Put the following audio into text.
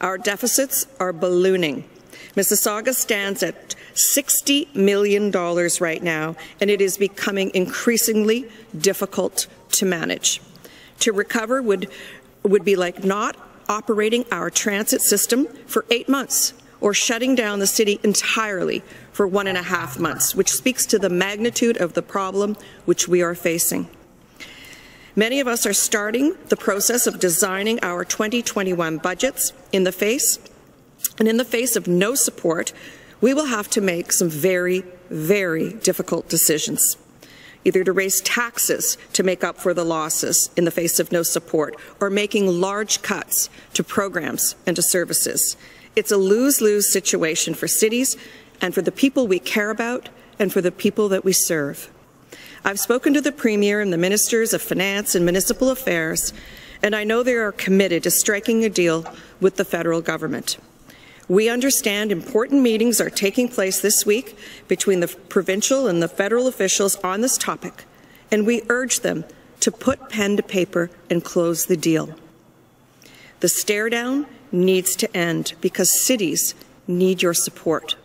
Our deficits are ballooning. Mississauga stands at $60 million right now, and it is becoming increasingly difficult to manage. To recover would, would be like not operating our transit system for eight months or shutting down the city entirely for one and a half months, which speaks to the magnitude of the problem which we are facing. Many of us are starting the process of designing our 2021 budgets in the face, and in the face of no support, we will have to make some very, very difficult decisions either to raise taxes to make up for the losses in the face of no support, or making large cuts to programs and to services. It's a lose-lose situation for cities and for the people we care about and for the people that we serve. I've spoken to the Premier and the Ministers of Finance and Municipal Affairs, and I know they are committed to striking a deal with the federal government. We understand important meetings are taking place this week between the provincial and the federal officials on this topic, and we urge them to put pen to paper and close the deal. The stare down needs to end because cities need your support.